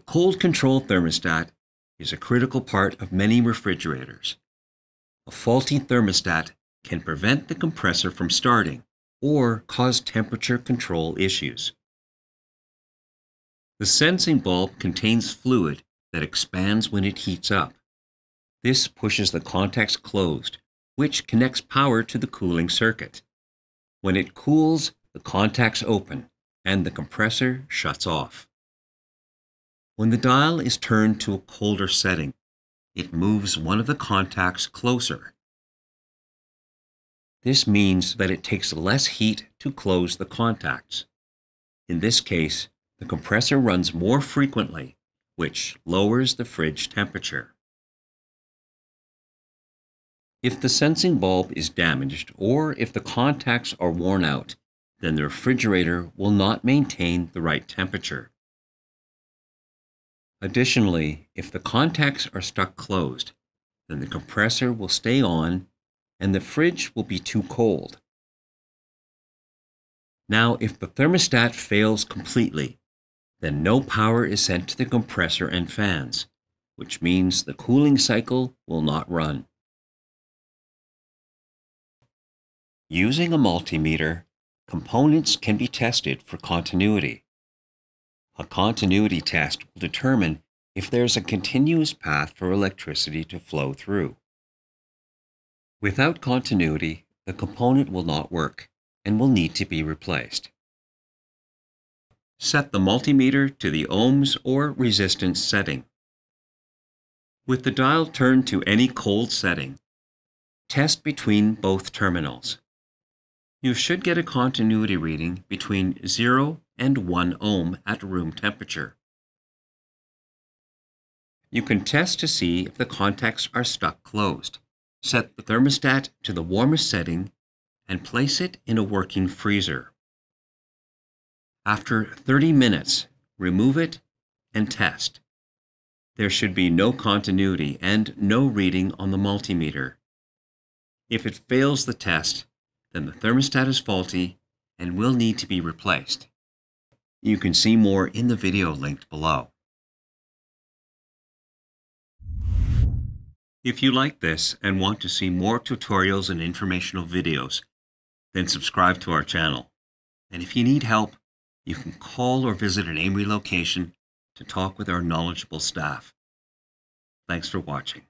cold control thermostat is a critical part of many refrigerators. A faulty thermostat can prevent the compressor from starting or cause temperature control issues. The sensing bulb contains fluid that expands when it heats up. This pushes the contacts closed, which connects power to the cooling circuit. When it cools, the contacts open and the compressor shuts off. When the dial is turned to a colder setting, it moves one of the contacts closer. This means that it takes less heat to close the contacts. In this case, the compressor runs more frequently, which lowers the fridge temperature. If the sensing bulb is damaged or if the contacts are worn out, then the refrigerator will not maintain the right temperature. Additionally, if the contacts are stuck closed, then the compressor will stay on and the fridge will be too cold. Now, if the thermostat fails completely, then no power is sent to the compressor and fans, which means the cooling cycle will not run. Using a multimeter, components can be tested for continuity. A continuity test will determine if there's a continuous path for electricity to flow through. Without continuity, the component will not work and will need to be replaced. Set the multimeter to the ohms or resistance setting. With the dial turned to any cold setting, test between both terminals. You should get a continuity reading between 0 and 1 ohm at room temperature. You can test to see if the contacts are stuck closed. Set the thermostat to the warmest setting and place it in a working freezer. After 30 minutes, remove it and test. There should be no continuity and no reading on the multimeter. If it fails the test, then the thermostat is faulty and will need to be replaced. You can see more in the video linked below. If you like this and want to see more tutorials and informational videos, then subscribe to our channel. And if you need help, you can call or visit an AMRE location to talk with our knowledgeable staff. Thanks for watching.